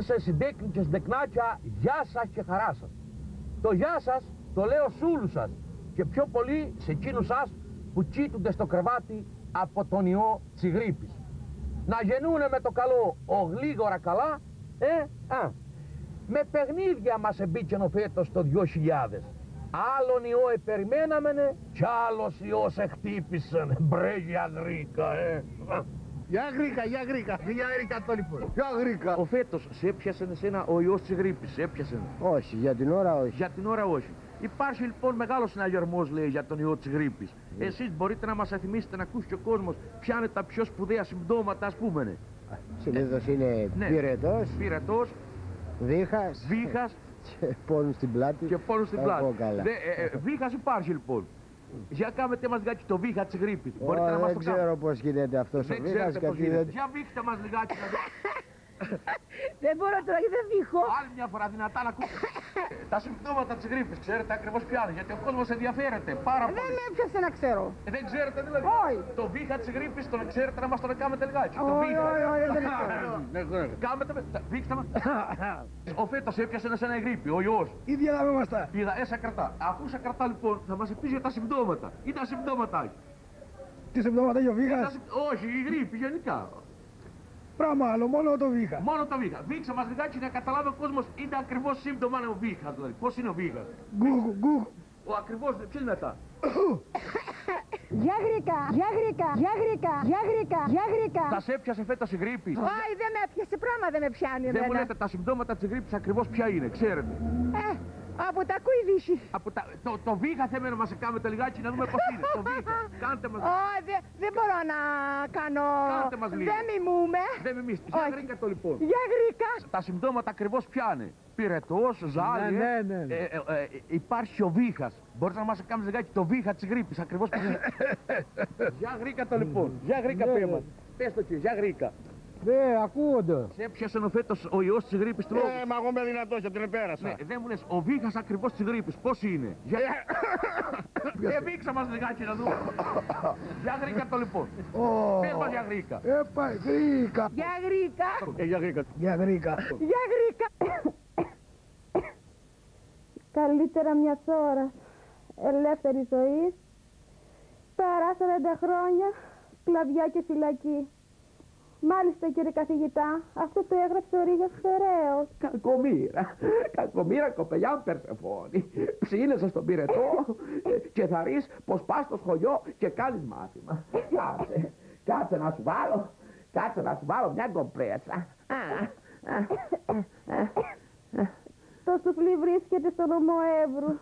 Συντέκνησε, συντέκνη και συντεκνάκια, γεια σας και χαρά σας. Το γεια σας το λέω σε όλους σας και πιο πολύ σε εκείνους σας που κοίτουνται στο κρεβάτι από τον ιό της γρήπης. Να γεννούνε με το καλό ο γλίγορα καλά, ε, α, με παιχνίδια μας εμπίκαινο φέτος το 2000. Άλλον ιό επεριμέναμενε κι άλλος ιός εχτύπησαν. Μπρε για γρήκα, ε. Για γρήκα, για γρήκα. Για γρήκα το λοιπόν. Για γρήκα. Ο φέτος σε έπιασε εσένα ο ιός της γρήπης, σε έπιασε. Όχι, για την ώρα όχι. Για την ώρα όχι. Υπάρχει λοιπόν μεγάλος συναγερμός, λέει, για τον ιό της γρήπης. Mm. Εσείς μπορείτε να μας θυμίσετε να ακούσει και ο κόσμος ποια είναι τα πιο σπουδαία συμπτώματα, ας πούμε. Ναι. Συνήθως είναι ναι. πυρετός. Πυρετός. Βήχας. Βήχας. Και πόνο στην πλάτη. Και πόνο στην πλάτη. Δε, ε, ε, βήχας υπάρχει λοιπόν. Για κάνετε μας λιγάκι το βήχα της γρήπης. Μπορείτε να μας το Δεν ξέρω πώς γίνεται αυτός ο βήχας. Για βήχτε μας λιγάκι να δεν μπορώ τώρα γιατί δεν βήχω. Άλλη μια φορά δυνατά να ακούσω. Τα συμπτώματα της γρήπης, ξέρετε ακριβώς ποια είναι. Γιατί ο κόσμος ενδιαφέρεται πάρα πολύ. Δεν με έπιασε να ξέρω. Ε, δεν ξέρετε δηλαδή. Όχι. Το βήχα της γρήπης τον ξέρετε να μας τον κάνετε λιγάκι. Το βήχα. Όχι, όχι, δεν ξέρω. Κάμετε με. Βήχτε μας. Ο φέτος έπιασε ένα ένα γρήπη, ο ιό. Ίδια να είμαστε. Είδα, έσα κρατά. Αφού σε κρατά λοιπόν, θα μας πει για τα συμπτώματα. Ή τα συμπτώματα. Τι συμπτώματα έχει ο βήχας; Όχι, η γρήπη γενικά. Πράγμα άλλο, μόνο το βήχα. Μόνο το βήχα. Δείξε μας λιγάκι να καταλάβει ο κόσμος είναι ακριβώς σύμπτωμα είναι ο βήχας. Δηλαδή. Πώς είναι ο βήχας; Γκουγ, γκουγ. Ο ακριβώς, ποιος είναι αυτά; Για γρήκα, για γρήκα, για γρήκα, για γρήκα, για γρήκα. Θα σε έπιασε φέτα η γρήπη; Όχι, δεν με έπιασε, πράγμα δεν με πιάνει. Δεν μου λέτε τα συμπτώματα της γρήπης ακριβώς ποια είναι, ξέρετε. Ε, από τα κουίδισι. Από τα... Το, το βήχα θέλουμε να μας κάνετε λιγάκι να δούμε πώς είναι. Το βήχα. Κάντε μας. Όχι, δεν δε μπορώ να κάνω. Κάντε μας λίγο. Δεν μιμούμε. Δεν μιμήστε. Για γρήκα το λοιπόν. Για γρήκα. Τα συμπτώματα ακριβώς είναι. Πυρετός, ζάλι. Ναι, ναι, ναι. Ε, ε, ε, υπάρχει ο βήχας. Μπορείτε να μας κάνετε λιγάκι το βήχα της γρήπης. Ακριβώς πώς είναι. Για γρήκα το λοιπόν. Για γρήκα ναι, πέμα. Πες το κύριε, για γρήκα. Ναι, ακούγονται. Σε έπιασε ο φέτος ο ιός της γρήπης του Ε, μα εγώ είμαι δυνατός και την πέρασα. Ναι, δεν μου λες, ο βήχα ακριβώς της γρήπης, πώς είναι; Για... ε, βήξα μας λιγάκι να δούμε. για γρήκα το λοιπόν. Oh. Πες μας για γρήκα. Έπα, γρήκα. Για γρήκα. Ε, για γρήκα. Για γρήκα. Για γρήκα. Καλύτερα μια ώρα ελεύθερη ζωή παρά 40 χρόνια σκλαβιά και φυλακή. Μάλιστα κύριε καθηγητά, αυτό το έγραψε ο Ρίγας Φεραίος. Κακομήρα, κακομήρα κοπελιά μου Περσεφόνη. Ψήνεσαι στον πυρετό και θα ρεις πως πας στο σχολείο και κάνεις μάθημα. Κάτσε, κάτσε να σου βάλω, κάτσε να σου βάλω μια κομπρέσα. Το σουφλί βρίσκεται στο νομό Εύρου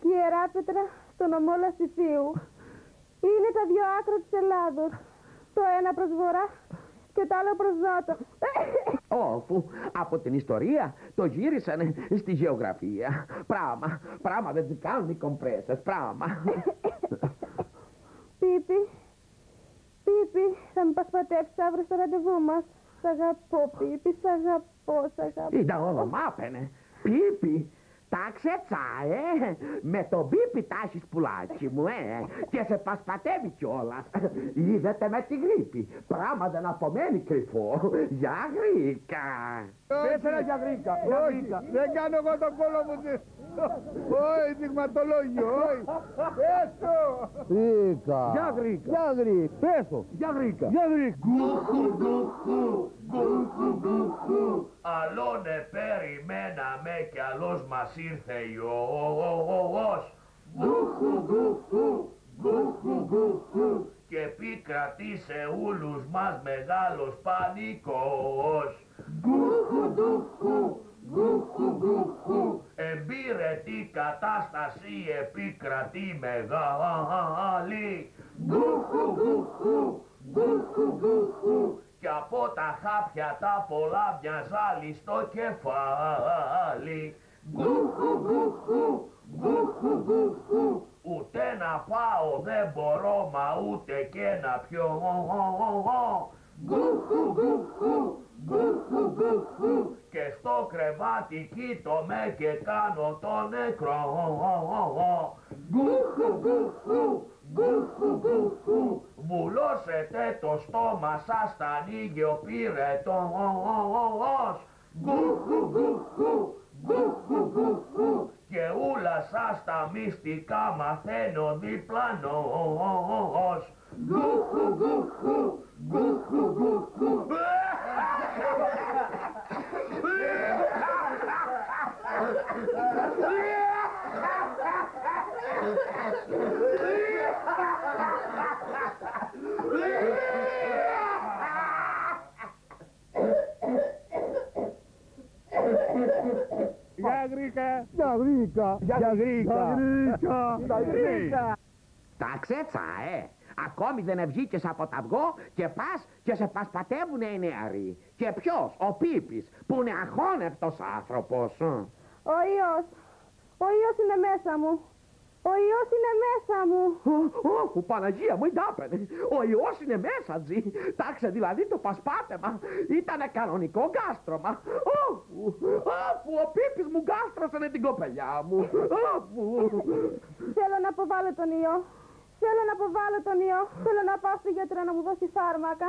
και η Εράπετρα στο νομό Λασιθίου. Είναι τα δυο άκρα της Ελλάδος. Το ένα προς βορρά και το άλλο προς νότο. Όπου από την ιστορία το γύρισαν στη γεωγραφία. Πράγμα, πράγμα δεν τις κάνουν οι κομπρέσες, πράγμα. Πίπη, Πίπη, θα με πασπατεύσεις αύριο στο ραντεβού μας. Σ' αγαπώ, Πίπη, σ' αγαπώ, σ' αγαπώ. Ήταν όνομα, πένε. Πίπη, τα ε! Με τον πίπι τα έχεις πουλάκι μου, ε! Και σε πασπατεύει κιόλας. Είδατε με τη γρήπη. Πράγμα δεν απομένει κρυφό. Για γρήκα. Τέσσερα για γρήκα. Όχι, δεν κάνω εγώ τον κόλλο μου. Όχι, δειγματολόγιο, όχι. Πέσω. Γρήκα. Για γρήκα. Για γρήκα. Πέσω. Για γρήκα. Για γρήκα. Γκουχου, γκουχου, γκουχου, γκουχου. Αλώνε περιμέναμε κι αλλός μας ήρθε ιός. Γκουχου, γκουχου, γκουχου, γκουχου. Και πίκρατη σε ούλους μας μεγάλος πανικός. Γκουχου, γκουχου, γκουχου, γκουχου. Εμπειρετή κατάσταση επικρατεί μεγάλη. Γκουχου, γκουχου, γκουχου, γκουχου. Και από τα χάπια τα πολλά μια ζάλη στο κεφάλι. Γκουχου, γκουχου, γκουχου, γκουχου. Ούτε να πάω δεν μπορώ μα ούτε και να πιω. Γκουχου, γκουχου, γκουχου, γκουχου. Και στο κρεβάτι κοίτομαι και κάνω το νεκρό. Γκουχου, γκουχου, γκουχου, γκουχου. Βουλώσετε το στόμα σας, θα ανοίγει ο πυρετός. Και ούλα σας τα μυστικά μαθαίνω διπλανός. Γεια Γρίκα. Γεια Γρίκα. Γεια Γρίκα. Γεια Γρίκα. Τα ξέτσα, ε! Ακόμη δεν βγήκες από τα αυγό και πας και σε πασπατεύουνε οι νεαροί. Και ποιος, ο Πίπης, που είναι αχώνευτος άνθρωπος. ε. Ο ιός. Ο ιός είναι μέσα μου. Ο ιός είναι μέσα μου. Όχου, Παναγία μου, εντάπαινε. Ο ιός είναι μέσα, τζι. Τάξε δηλαδή το πασπάτεμα. Ήτανε κανονικό γκάστρωμα. Όχου, όχου, ο Πίπης μου γκάστρωσανε την κοπελιά μου. Όχου. Θέλω να αποβάλω τον ιό. Θέλω να αποβάλω τον ιό. Θέλω να πάω στο γιατρό να μου δώσει φάρμακα.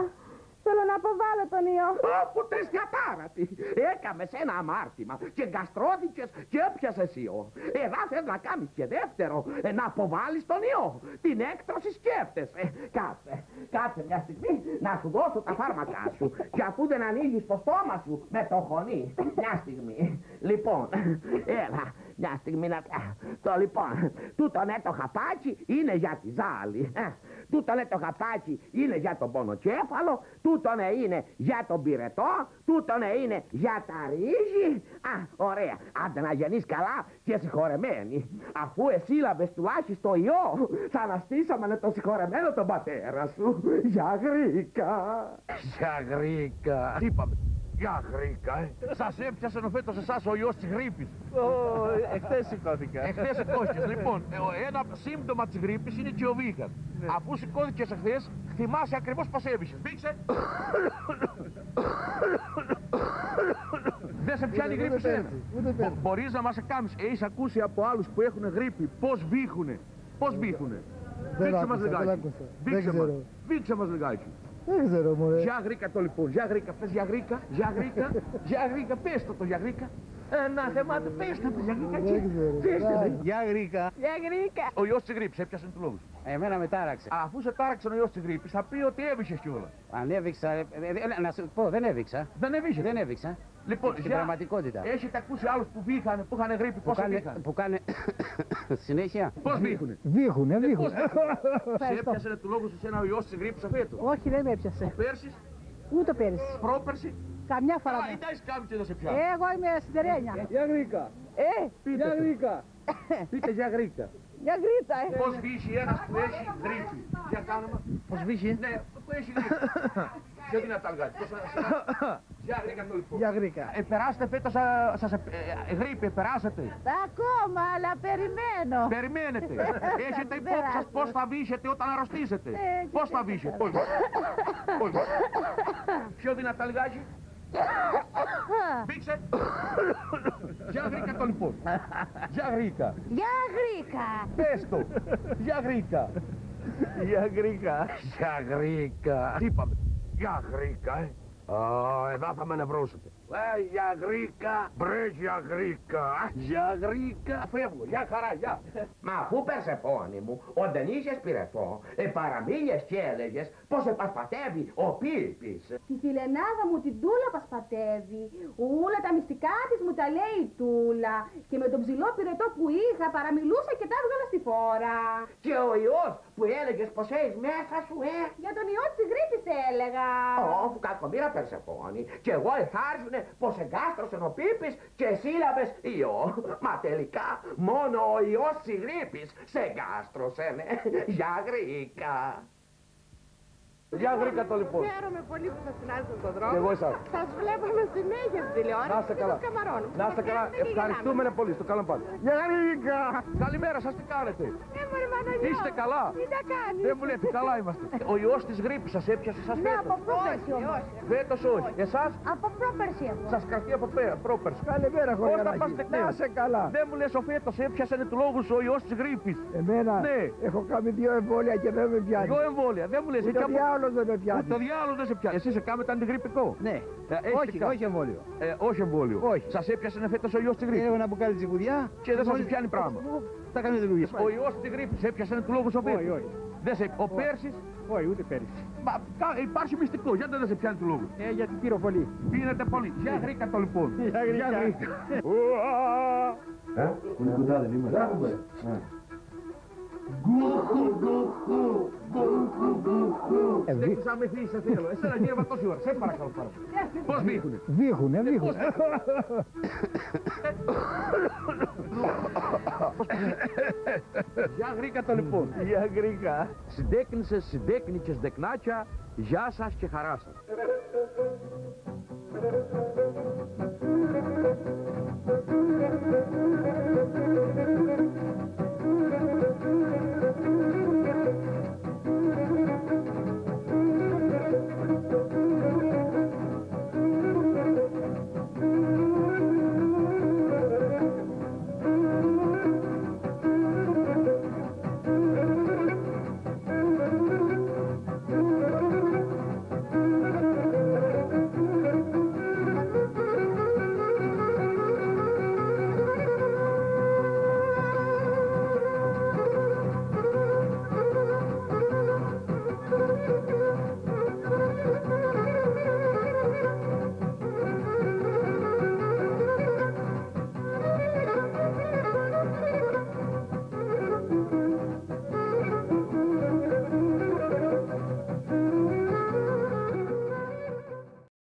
Θέλω να αποβάλω τον ιό. Όπου τρεις κατάρατη. Έκαμες ένα αμάρτημα και γκαστρώθηκες και έπιασες ιό. Εδώ θες να κάνεις και δεύτερο, ε, να αποβάλεις τον ιό. Την έκτρωση σκέφτεσαι. Κάτσε, κάτσε μια στιγμή να σου δώσω τα φάρμακά σου. Και αφού δεν ανοίγεις το στόμα σου με το χωνί. Μια στιγμή. Λοιπόν, έλα, μια στιγμή να... Το λοιπόν, τούτο ναι το χαπάκι είναι για τη ζάλη. Ε, Τούτο ναι το χαπάκι είναι για τον πονοκέφαλο, τούτο ναι είναι για τον πυρετό, τούτο ναι είναι για τα ρύζι. Α, ωραία. Άντε να γεννείς καλά και συγχωρεμένη. Αφού εσύ λαμπες τουλάχιστον ιό, θα αναστήσαμε με το συγχωρεμένο τον πατέρα σου. Για γρήκα. Για γρήκα. Τι είπαμε. Για γρήκα, ε. Σας έπιασε ο φέτος εσάς ο ιός της γρήπης. Εχθές σηκώθηκα. Εχθές σηκώθηκες. λοιπόν, ε, ο- ένα σύμπτωμα της γρήπης είναι και ο βήχας. Αφού σηκώθηκες εχθές, θυμάσαι ακριβώς πώς έβησες. Βήξε. Δεν σε πιάνει η Ούτε γρήπη πέρσι, σένα. ούτε πέρσι. Μπο- Μπορείς να μας κάνεις. Έχεις ακούσει από άλλους που έχουν γρήπη πώς βήχουνε. Πώς βήχουνε. Δεν Βήξε μας άκουσα, δεν λιγάκι. άκουσα. Βήξε Δεν μας. ξέρω. Βήξε μας λιγάκι. Δεν ξέρω μωρέ. Για γρήκα το λοιπόν, για γρήκα, πες για γρήκα, για γρήκα, για γρήκα, πες το το για γρήκα. Ένα θέμα, πες το το για γρήκα, Δεν ξέρω. πες το. Μπράβο. Γεια Γρήκα. Για γρήκα. Ο ιός της γρήπης έπιασε του λόγου. Εμένα με τάραξε. Αφού σε τάραξε ο ιός της γρήπης, θα πει ότι έβησες κιόλας. Ανέβηξα. ε, ε, ε, να σου πω, δεν έβηξα. Δεν έβησες; Δεν έβηξα. Λοιπόν, Στην για- πραγματικότητα. Έχετε ακούσει άλλους που βήχανε, που είχαν γρήπη, Που πώς κάνε, βήχανε; που κάνε συνέχεια. Πώς βήχουνε; Βήχουνε, βήχουνε. Σε έπιασε του λόγου σε ένα ο ιός της γρήπης αφέτο. Όχι, δεν με έπιασε. Ο Πέρσις, Ούτε πέρυσι. πρόπερσι; Καμιά φορά Α, δεν. εντάξει κάμει και δεν σε πιάσει. Εγώ είμαι στην Τερένια. Γεια Γρίκα. Ε, Πείτε, το. Γρίκα. πείτε για γρήκα. Για γρήτα, ε. Πώς βύχει ένας που έχει γρήπη. Για κάνουμε. Πώς βήχει. Ναι, που έχει γρήπη. Πιο δυνατά αργά. Για γρήκα το λοιπόν. Γεια Γρίκα. Ε, περάσετε φέτος α, σας ε, ε, γρήπη, περάσατε. Ακόμα, αλλά περιμένω. Περιμένετε. Έχετε υπόψη σας Περάσω. πώς θα βύσετε όταν αρρωστήσετε. Ε, Πώς θα και βύσετε. καλά. Πώς. Πώς. Πιο δυνατά λιγάκι. Βήξε. Για γρήκα το λοιπόν. Για γρήκα. Για γρήκα. Πες το. Για γρήκα. Γεια Γρίκα. Για γρήκα. Τι είπαμε. Για γρήκα, ε. Α, εδώ θα με νευρώσετε. Ε, για γρήκα. Μπρε, για γρήκα. Για γρήκα. Φεύγω. Για χαρά, για. Μα αφού Περσεφόνη μου, όταν είσαι πυρετό, ε, παραμίλες και έλεγες πως επασπατεύει ο Πίπης. Τη φιλενάδα μου την Τούλα πασπατεύει. Ούλα τα μυστικά της μου τα λέει η Τούλα. Και με τον ψηλό πυρετό που είχα παραμιλούσα και τα έβγαλα στη φόρα. Και ο ιός που έλεγες πως έχεις μέσα σου, ε; Για τον ιό της γρήπης έλεγα. Ω, κακομήρα Περσεφόνη. Και εγώ εθάρζουνε πως εγκάστρωσε ο Πίπης και σύλλαβες ιό. Μα τελικά μόνο ο ιός της γρήπης σε εγκάστρωσε, ναι. Για γρήκα. Για γρήκα το λοιπόν. Χαίρομαι πολύ που σας συνάντησα στον δρόμο. Και εγώ εσάς. Σας βλέπαμε συνέχεια στην τηλεόραση. Να είστε και καλά. σας καμαρώνουμε. Να είστε καλά. Ευχαριστούμε και Ευχαριστούμε πολύ. Στο καλό πάλι. Γεια Γρίκα. Καλημέρα σας, τι κάνετε; γυρνάμε. Ε, μωρέ Μανολιό. Είστε καλά; Τι τα κάνεις; Δεν μου λέτε, καλά είμαστε. Ο ιός της γρήπης σας έπιασε σας Ναι, από φέτος. πρόπερση όμως. Φέτος όχι. Εσάς; Από πρόπερση έχω. σας κρατεί από πέρα, πρόπερση. Καλημέρα Πώς θα χωριανάκι. πάστε Να σε καλά. Δεν μου λες ο φέτος έπιασε του λόγου σου ο ιός της γρήπης. Εμένα Ναι. έχω κάνει δύο εμβόλια και δεν με πιάνει. Δυο εμβόλια. Δεν μου λες. Ούτε έτσι από- διάολο διάολος δεν με Ούτε πιάνεις. το διάλογο δεν σε πιάνει. Εσύ σε κάμε ήταν γρυπικό. Ναι. Ε, έχεις όχι, κα- όχι εμβόλιο. Ε, όχι εμβόλιο. Όχι. Σας έπιασε φέτος ο ιός της γρήπης. Έχω ένα μπουκάλι τσιγκουδιά. Και δεν σας Μόλις- πιάνει πράγμα. Θα κάνει δουλειά. Ο ιός της γρήπης έπιασε του λόγους σοβίδι. Όχι, όχι. Δεν σε... Ο Πέρσης, Όχι, ούτε πέρυσι. μα, κα- υπάρχει μυστικό. Γιατί δεν σε πιάνει του λόγους; Ε, γιατί πήρω πολύ. Πίνετε πολύ. Για γρήκα το λοιπόν. Για γρήκα. Δεν σαν με σε θέλω. Εσένα γύρευα τόση ώρα. Σε παρακαλώ πάρα πολύ. Πώς βήχουνε. Βήχουνε, βήχουνε. Για γρήκα το λοιπόν. Για γρήκα. Συντέκνησες, συντέκνικες, δεκνάκια, γεια σας και χαρά σας. Thank